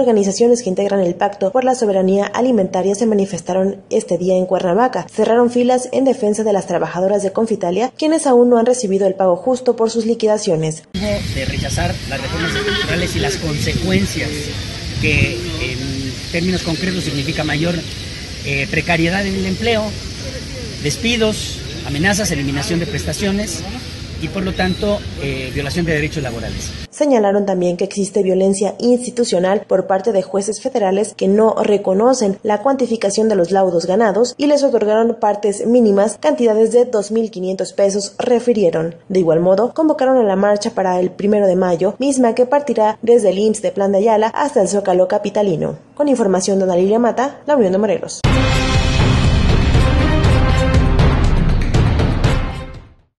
organizaciones que integran el Pacto por la Soberanía Alimentaria se manifestaron este día en Cuernavaca. Cerraron filas en defensa de las trabajadoras de Confitalia, quienes aún no han recibido el pago justo por sus liquidaciones. De rechazar las reformas estructurales y las consecuencias que en términos concretos significa mayor eh, precariedad en el empleo, despidos, amenazas, eliminación de prestaciones y por lo tanto eh, violación de derechos laborales. Señalaron también que existe violencia institucional por parte de jueces federales que no reconocen la cuantificación de los laudos ganados y les otorgaron partes mínimas, cantidades de 2.500 pesos, refirieron. De igual modo, convocaron a la marcha para el primero de mayo, misma que partirá desde el IMSS de Plan de Ayala hasta el Zócalo Capitalino. Con información de Ana Lilia Mata, La Unión de Morelos.